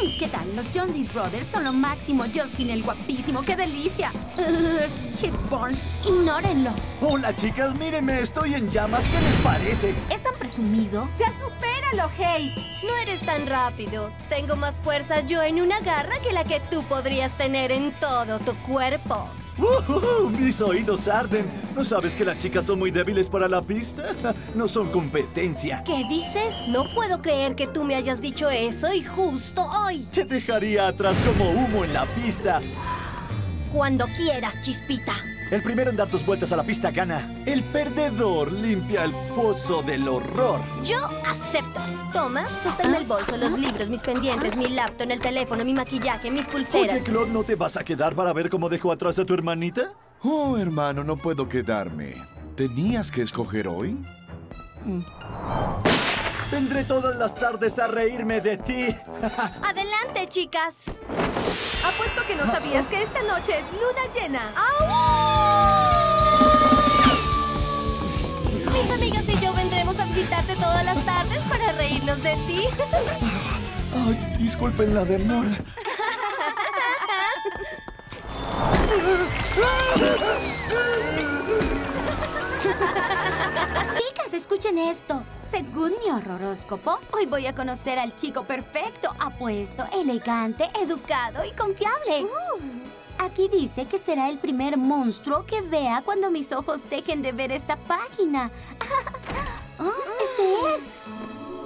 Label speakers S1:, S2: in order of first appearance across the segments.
S1: Mm, ¿Qué tal? Los Joneses Brothers son lo máximo. Justin el guapísimo. ¡Qué delicia! Uh, Kid Burns, ignórenlo.
S2: Hola chicas, mírenme, estoy en llamas, ¿qué les parece?
S1: ¿Es tan presumido?
S3: ¡Ya supéralo, Hate!
S4: No eres tan rápido. Tengo más fuerza yo en una garra que la que tú podrías tener en todo tu cuerpo.
S2: ¡Uh! mis oídos arden. ¿No sabes que las chicas son muy débiles para la pista? No son competencia.
S4: ¿Qué dices? No puedo creer que tú me hayas dicho eso y justo hoy.
S2: Te dejaría atrás como humo en la pista.
S4: Cuando quieras, chispita.
S2: El primero en dar tus vueltas a la pista gana. El perdedor limpia el pozo del horror.
S4: Yo acepto. Toma, sostén el bolso, los libros, mis pendientes, mi laptop, el teléfono, mi maquillaje, mis pulseras.
S2: Oye, Claude, ¿no te vas a quedar para ver cómo dejó atrás a tu hermanita?
S5: Oh, hermano, no puedo quedarme. ¿Tenías que escoger hoy?
S2: Vendré todas las tardes a reírme de ti.
S4: Adelante, chicas.
S3: Apuesto que no sabías que esta noche es luna llena.
S4: Mis todas las tardes para reírnos de ti.
S2: Ay, disculpen la demora.
S1: Chicas, escuchen esto. Según mi horroróscopo, hoy voy a conocer al chico perfecto, apuesto, elegante, educado y confiable. Aquí dice que será el primer monstruo que vea cuando mis ojos dejen de ver esta página. Oh,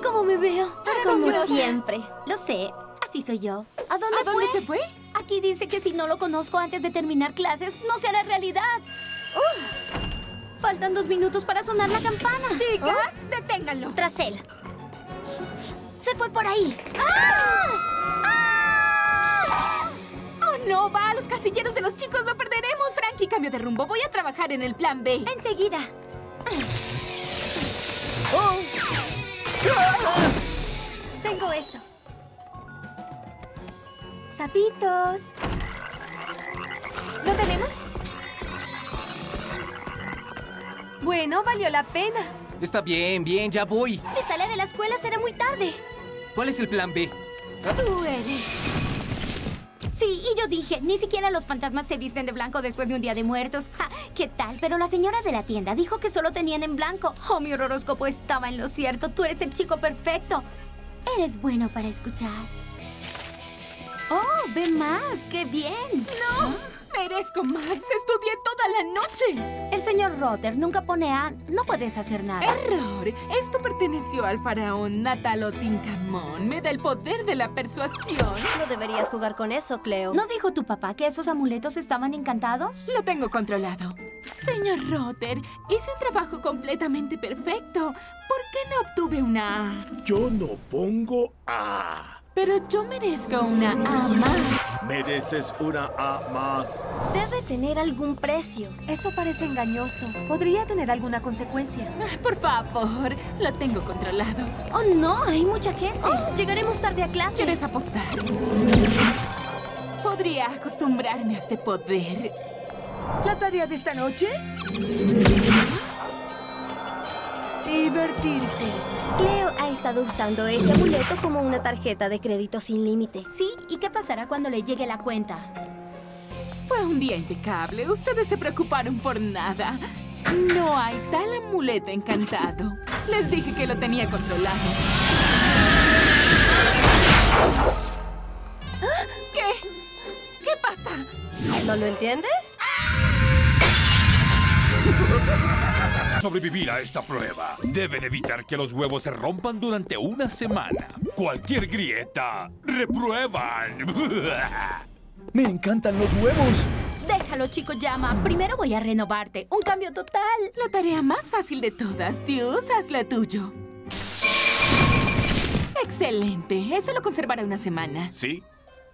S1: ¿Cómo me veo?
S4: Como siempre.
S1: Lo sé, así soy yo. ¿A dónde,
S3: ¿A dónde
S1: fue?
S3: se fue?
S1: Aquí dice que si no lo conozco antes de terminar clases, no se hará realidad. Faltan dos minutos para sonar la campana.
S3: Chicas, deténganlo.
S4: Tras él. Se fue por ahí.
S3: ¡Oh, no! ¡Va a los casilleros de los chicos! ¡Lo perderemos! Frankie, cambio de rumbo. Voy a trabajar en el plan B.
S4: Enseguida. Sapitos.
S3: ¿Lo tenemos? Bueno, valió la pena.
S6: Está bien, bien, ya voy.
S4: Si sale de la escuela será muy tarde.
S6: ¿Cuál es el plan B?
S3: Tú eres.
S1: Sí, y yo dije, ni siquiera los fantasmas se visten de blanco después de un día de muertos. Ja, ¿Qué tal? Pero la señora de la tienda dijo que solo tenían en blanco. Oh, mi horóscopo estaba en lo cierto. Tú eres el chico perfecto. Eres bueno para escuchar. Oh, ve más. ¡Qué bien!
S3: ¡No! ¡Merezco más! ¡Estudié toda la noche!
S1: El señor Rotter nunca pone a... No puedes hacer nada.
S3: ¡Error! Esto perteneció al faraón Natalotinkamón. Me da el poder de la persuasión.
S4: No deberías jugar con eso, Cleo.
S1: ¿No dijo tu papá que esos amuletos estaban encantados?
S3: Lo tengo controlado. Señor Rotter, hice un trabajo completamente perfecto. ¿Por qué no obtuve una A?
S7: Yo no pongo A.
S3: Pero yo merezco una A más.
S7: Mereces una A más.
S4: Debe tener algún precio.
S3: Eso parece engañoso. Podría tener alguna consecuencia. Por favor, lo tengo controlado.
S1: Oh, no, hay mucha gente.
S4: Oh, llegaremos tarde a clase.
S3: ¿Quieres apostar? Podría acostumbrarme a este poder.
S8: ¿La tarea de esta noche? Divertirse.
S4: Cleo ha estado usando ese amuleto como una tarjeta de crédito sin límite.
S1: Sí, ¿y qué pasará cuando le llegue la cuenta?
S3: Fue un día impecable. Ustedes se preocuparon por nada. No hay tal amuleto encantado. Les dije que lo tenía controlado. ¿Ah? ¿Qué? ¿Qué pasa?
S4: ¿No lo entiendes?
S7: Sobrevivir a esta prueba. Deben evitar que los huevos se rompan durante una semana. Cualquier grieta, reprueban.
S2: Me encantan los huevos.
S1: Déjalo, chico llama. Primero voy a renovarte. Un cambio total.
S3: La tarea más fácil de todas, Dios, hazla tuyo. Excelente. Eso lo conservará una semana.
S7: ¿Sí?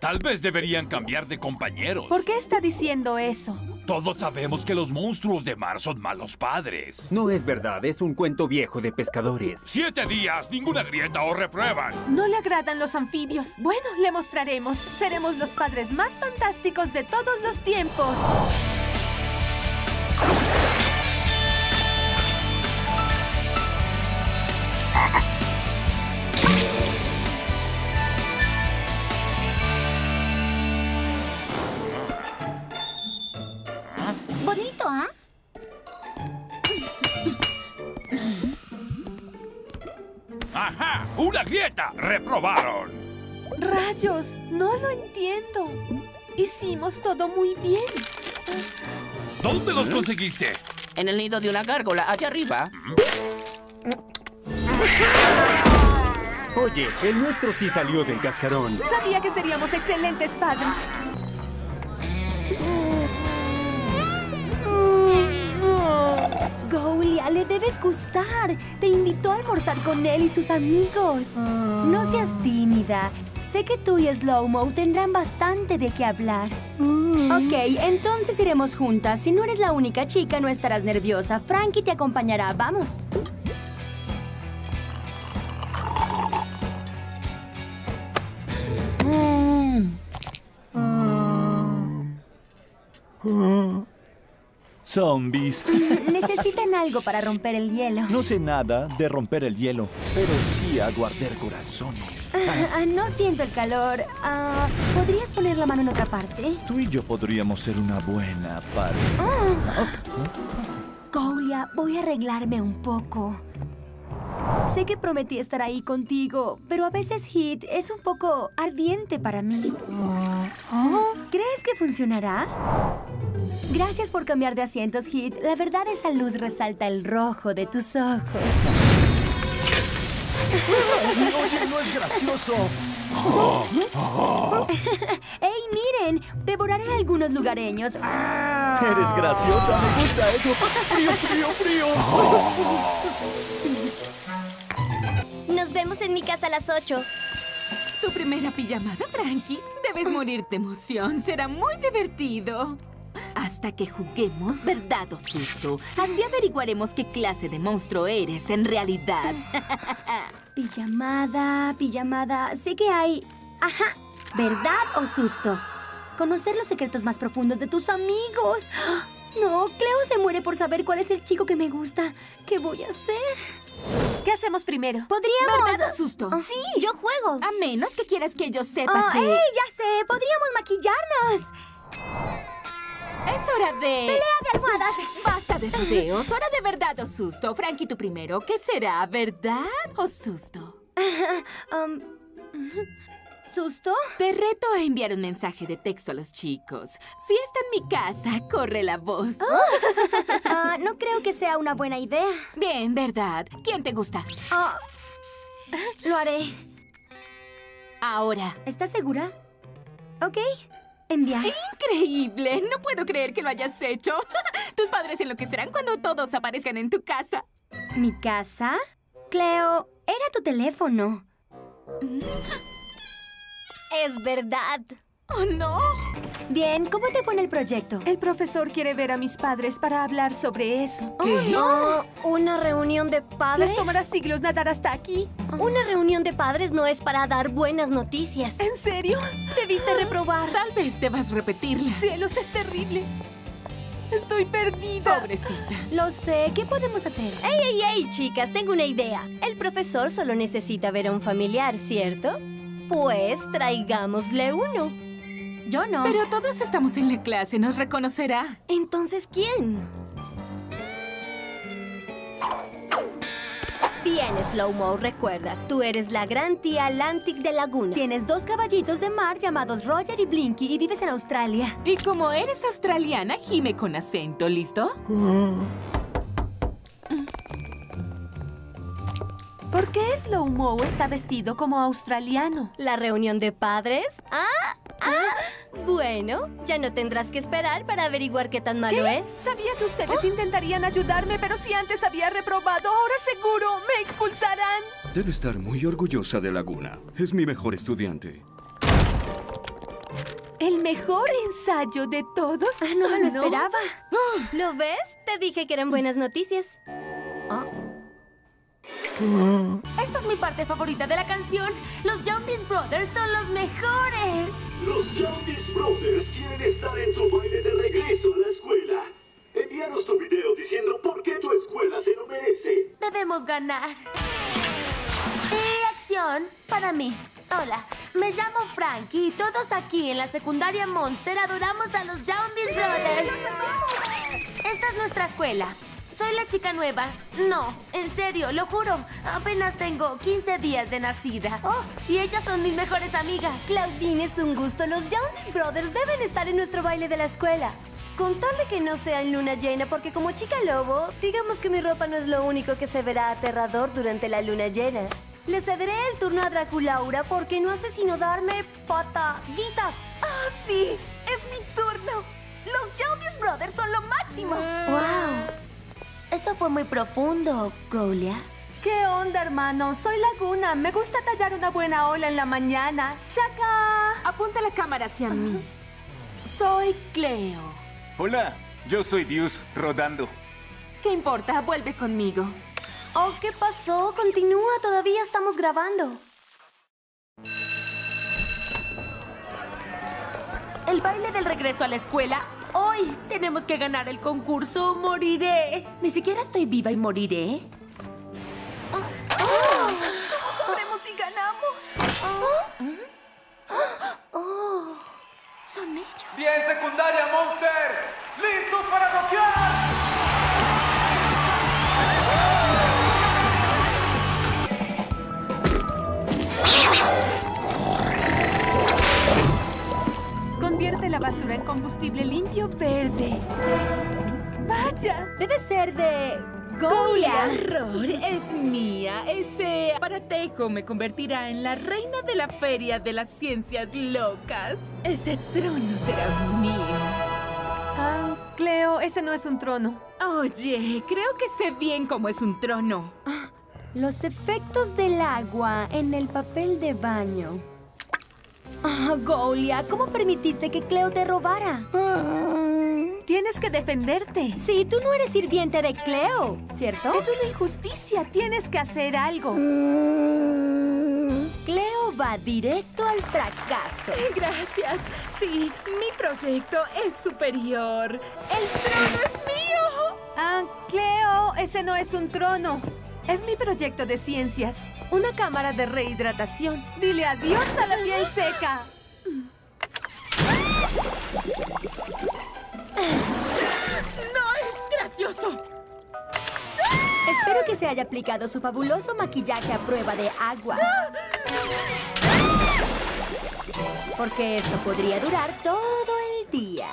S7: Tal vez deberían cambiar de compañeros.
S3: ¿Por qué está diciendo eso?
S7: Todos sabemos que los monstruos de mar son malos padres.
S9: No es verdad, es un cuento viejo de pescadores.
S7: Siete días, ninguna grieta o reprueban.
S3: No le agradan los anfibios. Bueno, le mostraremos. Seremos los padres más fantásticos de todos los tiempos.
S7: ¡Reprobaron!
S3: ¡Rayos! No lo entiendo. Hicimos todo muy bien.
S7: ¿Dónde los conseguiste?
S10: En el nido de una gárgola, allá arriba.
S9: Oye, el nuestro sí salió del cascarón.
S3: Sabía que seríamos excelentes padres.
S11: Le debes gustar. Te invitó a almorzar con él y sus amigos. No seas tímida. Sé que tú y Slowmo tendrán bastante de qué hablar. Ok, entonces iremos juntas. Si no eres la única chica, no estarás nerviosa. Frankie te acompañará. Vamos.
S2: Zombies.
S11: Necesitan algo para romper el hielo.
S2: No sé nada de romper el hielo, pero sí a guardar corazones.
S11: Ah, no siento el calor. Ah, ¿Podrías poner la mano en otra parte?
S2: Tú y yo podríamos ser una buena pareja.
S11: Goulia, voy a arreglarme un poco. Sé que prometí estar ahí contigo, pero a veces Hit es un poco ardiente para mí. ¿Crees que funcionará? Gracias por cambiar de asientos, Hit. La verdad, esa luz resalta el rojo de tus ojos.
S2: Oye, no es gracioso.
S11: ¡Ey, miren! Devoraré a algunos lugareños.
S2: Eres graciosa, me gusta eso. Frío, frío, frío.
S4: Nos vemos en mi casa a las 8.
S3: ¿Tu primera pijamada, Frankie? Debes morir de emoción. Será muy divertido. Hasta que juguemos verdad o susto. Así averiguaremos qué clase de monstruo eres en realidad.
S11: Pijamada, pijamada. Sé que hay... Ajá. ¿Verdad o susto? Conocer los secretos más profundos de tus amigos. No, Cleo se muere por saber cuál es el chico que me gusta. ¿Qué voy a hacer?
S3: ¿Qué hacemos primero?
S11: Podríamos...
S3: ¿Verdad o susto?
S11: Sí, yo juego.
S3: A menos que quieras que yo sepa
S11: Oh,
S3: que...
S11: ¡Ey, ya sé! ¡Podríamos maquillarnos!
S3: Es hora de...
S11: ¡Pelea de almohadas!
S3: Basta de rodeos. Hora de verdad o susto. Frankie, tú primero. ¿Qué será? ¿Verdad o susto?
S11: Um, ¿Susto?
S3: Te reto a enviar un mensaje de texto a los chicos. Fiesta en mi casa. Corre la voz.
S11: Ah, no creo que sea una buena idea.
S3: Bien, ¿verdad? ¿Quién te gusta?
S11: Ah, lo haré.
S3: Ahora.
S11: ¿Estás segura? Ok. Enviar.
S3: Increíble. No puedo creer que lo hayas hecho. Tus padres enloquecerán cuando todos aparezcan en tu casa.
S11: ¿Mi casa? Cleo, era tu teléfono.
S4: Es verdad.
S3: ¡Oh, no!
S11: Bien, ¿cómo te fue en el proyecto?
S3: El profesor quiere ver a mis padres para hablar sobre eso.
S4: ¿Qué? Oh, ¿Una reunión de padres?
S3: Les tomará siglos nadar hasta aquí.
S4: Una reunión de padres no es para dar buenas noticias.
S3: ¿En serio?
S4: Debiste reprobar.
S3: Tal vez debas repetirla. Cielos, es terrible. Estoy perdida. Pobrecita.
S11: Lo sé. ¿Qué podemos hacer?
S4: ¡Ey, ey, ey, chicas! Tengo una idea. El profesor solo necesita ver a un familiar, ¿cierto? Pues traigámosle uno.
S11: Yo no.
S3: Pero todos estamos en la clase. Nos reconocerá.
S4: Entonces, ¿quién? Bien, Slowmo, recuerda, tú eres la gran tía Lantic de Laguna.
S11: Tienes dos caballitos de mar llamados Roger y Blinky y vives en Australia.
S3: Y como eres australiana, gime con acento. ¿Listo? ¿Por qué Slowmo está vestido como australiano?
S4: ¿La reunión de padres? ¡Ah! ¡Ah! Bueno, ya no tendrás que esperar para averiguar qué tan malo
S3: ¿Qué?
S4: es.
S3: Sabía que ustedes intentarían ayudarme, pero si antes había reprobado, ahora seguro me expulsarán.
S12: Debe estar muy orgullosa de Laguna. Es mi mejor estudiante.
S3: ¿El mejor ensayo de todos?
S11: Ah, no me lo esperaba.
S4: ¿Lo ves? Te dije que eran buenas noticias.
S1: Esta es mi parte favorita de la canción. Los Jonas Brothers son los mejores.
S13: En tu baile de regreso a la escuela. Envíanos tu video diciendo por qué tu escuela se lo merece.
S1: Debemos ganar. Y acción para mí. Hola, me llamo Frankie y todos aquí en la secundaria Monster adoramos a los Jonas Brothers.
S14: Esta es nuestra escuela. Soy la chica nueva. No, en serio, lo juro. Apenas tengo 15 días de nacida. Oh, y ellas son mis mejores amigas.
S4: Claudine, es un gusto. Los Jonas Brothers deben estar en nuestro baile de la escuela. Con tal de que no sea en luna llena, porque como chica lobo, digamos que mi ropa no es lo único que se verá aterrador durante la luna llena. Le cederé el turno a Draculaura porque no hace sino darme pataditas.
S11: ¡Ah, sí! ¡Es mi turno! Los Jonas Brothers son lo máximo.
S14: ¡Wow! Eso fue muy profundo, Golia.
S3: ¿Qué onda, hermano? Soy Laguna. Me gusta tallar una buena ola en la mañana. ¡Shaka! Apunta la cámara hacia mí. Soy Cleo.
S9: Hola, yo soy Dios, rodando.
S3: ¿Qué importa? Vuelve conmigo.
S4: Oh, ¿qué pasó? Continúa, todavía estamos grabando.
S14: El baile del regreso a la escuela. Hoy tenemos que ganar el concurso. Moriré. Ni siquiera estoy viva y moriré.
S11: ¿Cómo sabremos si ganamos?
S4: Oh, son ellos.
S6: Bien, secundaria, Monster. ¡Listos para rockear!
S3: Verde. ¡Vaya!
S11: Debe ser de...
S3: ¡Qué
S11: Golia.
S3: error! Es mía. Ese aparatejo me convertirá en la reina de la feria de las ciencias locas. Ese trono será mío.
S15: Ah, Cleo, ese no es un trono.
S3: Oye, creo que sé bien cómo es un trono.
S11: Los efectos del agua en el papel de baño. Ah, Golia, ¿cómo permitiste que Cleo te robara?
S15: Tienes que defenderte.
S11: Sí, tú no eres sirviente de Cleo, ¿cierto?
S15: Es una injusticia. Tienes que hacer algo.
S11: Cleo va directo al fracaso.
S3: Gracias. Sí, mi proyecto es superior. ¡El trono es mío!
S15: Ah, Cleo, ese no es un trono. Es mi proyecto de ciencias. Una cámara de rehidratación. Dile adiós a la piel seca.
S3: ¡No es gracioso!
S11: Espero que se haya aplicado su fabuloso maquillaje a prueba de agua. Porque esto podría durar todo el día.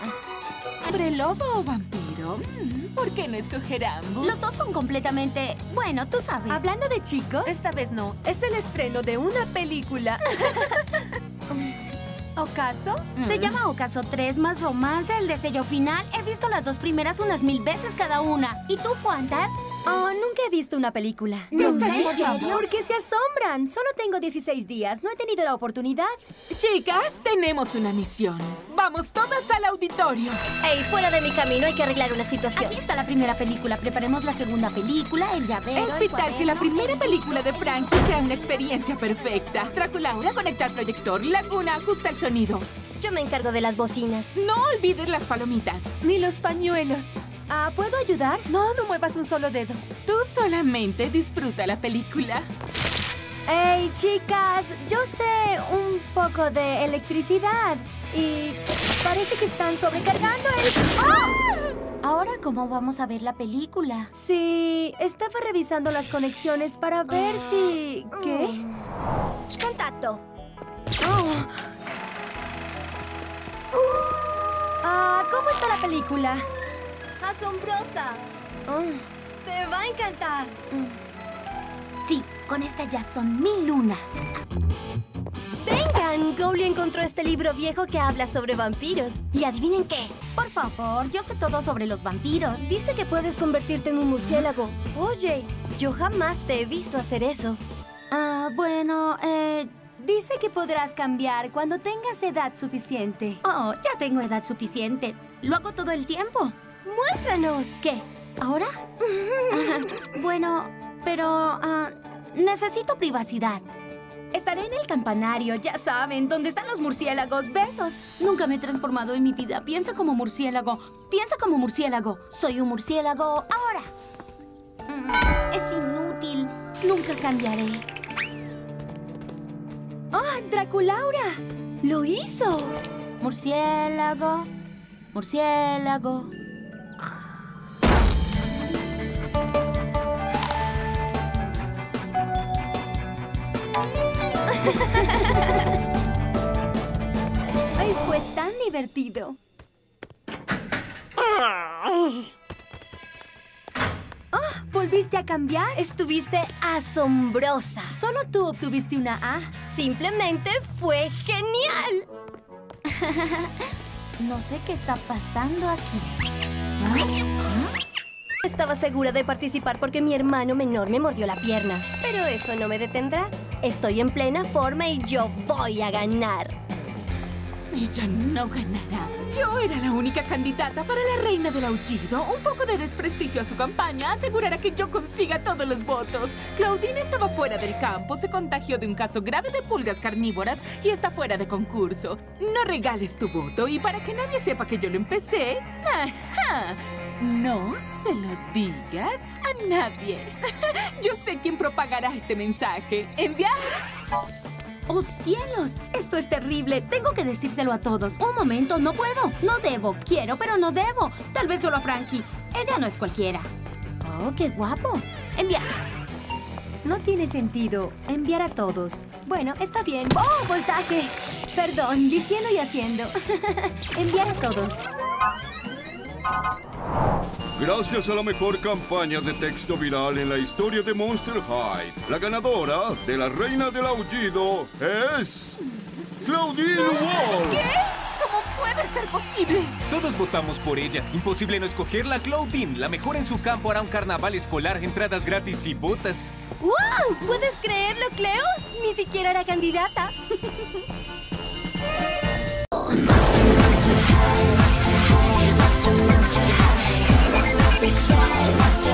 S3: ¿Hombre lobo o vampiro? Mm, ¿Por qué no escoger ambos?
S1: Los dos son completamente... Bueno, tú sabes.
S11: Hablando de chicos...
S15: Esta vez no. Es el estreno de una película. ¿Ocaso?
S1: Se llama Ocaso 3 más romance, el de sello final. He visto las dos primeras unas mil veces cada una. ¿Y tú cuántas?
S11: Oh, nunca he visto una película.
S1: ¿Nunca?
S11: ¿En
S1: ¿En serio?
S11: ¿Por qué se asombran? Solo tengo 16 días. No he tenido la oportunidad.
S3: Chicas, tenemos una misión. Vamos todas al auditorio.
S4: Ey, fuera de mi camino hay que arreglar una situación.
S1: Aquí está la primera película. Preparemos la segunda película, el llavero.
S3: Es
S1: el
S3: vital que la primera película de Frankie sea una experiencia perfecta. Draculaura, conecta el proyector. Laguna, ajusta el sonido.
S4: Yo me encargo de las bocinas.
S3: No olvides las palomitas.
S15: Ni los pañuelos.
S11: Ah, ¿puedo ayudar?
S15: No, no muevas un solo dedo.
S3: Tú solamente disfruta la película.
S11: Hey, chicas, yo sé un poco de electricidad y parece que están sobrecargando el... ¡Ah!
S1: Ahora, ¿cómo vamos a ver la película?
S11: Sí, estaba revisando las conexiones para ver si... ¿Qué?
S4: Contacto.
S11: Ah, ¿cómo está la película?
S4: Asombrosa.
S11: Oh.
S4: Te va a encantar.
S1: Sí, con esta ya son mil luna.
S4: Vengan, Gowly encontró este libro viejo que habla sobre vampiros. Y adivinen qué.
S1: Por favor, yo sé todo sobre los vampiros.
S4: Dice que puedes convertirte en un murciélago. Oye, yo jamás te he visto hacer eso.
S1: Ah, bueno, eh...
S11: Dice que podrás cambiar cuando tengas edad suficiente.
S1: Oh, ya tengo edad suficiente. Lo hago todo el tiempo.
S4: ¡Muéstranos!
S1: ¿Qué? ¿Ahora? Ah, bueno, pero ah, necesito privacidad. Estaré en el campanario, ya saben, donde están los murciélagos. Besos. Nunca me he transformado en mi vida. Piensa como murciélago. Piensa como murciélago. Soy un murciélago ahora. Mm, es inútil. Nunca cambiaré.
S11: ¡Ah, Draculaura!
S4: ¡Lo hizo!
S1: Murciélago. Murciélago.
S11: Ay, fue tan divertido. Ah, ¿Volviste a cambiar?
S4: Estuviste asombrosa.
S11: Solo tú obtuviste una A.
S4: Simplemente fue genial.
S1: No sé qué está pasando aquí.
S4: Estaba segura de participar porque mi hermano menor me mordió la pierna. Pero eso no me detendrá. Estoy en plena forma y yo voy a ganar.
S3: Ella no ganará. Yo era la única candidata para la reina del aullido. Un poco de desprestigio a su campaña asegurará que yo consiga todos los votos. Claudine estaba fuera del campo, se contagió de un caso grave de pulgas carnívoras y está fuera de concurso. No regales tu voto y para que nadie sepa que yo lo empecé, ajá, no se lo digas a nadie. Yo sé quién propagará este mensaje. ¿Enviar?
S1: ¡Oh, cielos! Esto es terrible. Tengo que decírselo a todos. Un momento, no puedo. No debo. Quiero, pero no debo. Tal vez solo a Frankie. Ella no es cualquiera. Oh, qué guapo. Enviar.
S11: No tiene sentido enviar a todos. Bueno, está bien. ¡Oh, voltaje! Perdón, diciendo y haciendo. enviar a todos.
S12: Gracias a la mejor campaña de texto viral en la historia de Monster High, la ganadora de la Reina del Aullido es... ¡Claudine Wall!
S3: ¿Qué? ¿Cómo puede ser posible?
S9: Todos votamos por ella. Imposible no escogerla. Claudine, la mejor en su campo, hará un carnaval escolar, entradas gratis y botas.
S4: ¡Wow! ¿Puedes creerlo, Cleo? Ni siquiera era candidata. every shot